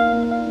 Música